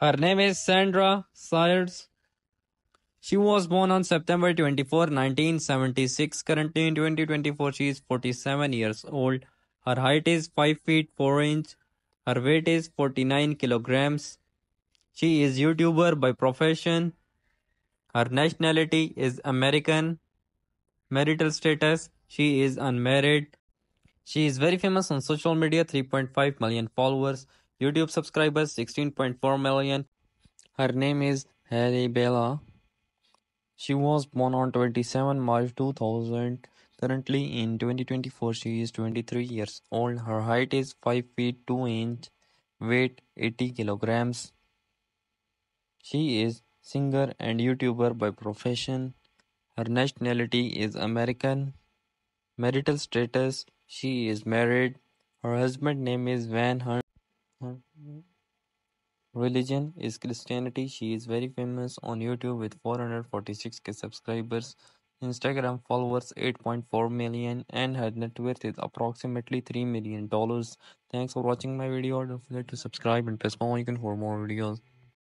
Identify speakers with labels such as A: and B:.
A: Her name is Sandra Cires. She was born on September 24, 1976. Currently in 2024, she is 47 years old. Her height is 5 feet 4 inch. Her weight is 49 kilograms. She is YouTuber by profession. Her nationality is American. Marital status, she is unmarried. She is very famous on social media, 3.5 million followers. YouTube subscribers, 16.4 million. Her name is Halle Bailey. She was born on 27 March 2000. Currently in 2024, she is 23 years old. Her height is 5 feet 2 inch. Weight 80 kilograms. She is singer and YouTuber by profession. Her nationality is American. Marital status, she is married. Her husband name is Van Hunt. Religion is Christianity. She is very famous on YouTube with 446k subscribers. Instagram followers 8.4 million and her net worth is approximately 3 million dollars. Thanks for watching my video. Don't forget to subscribe and press bell icon for more videos.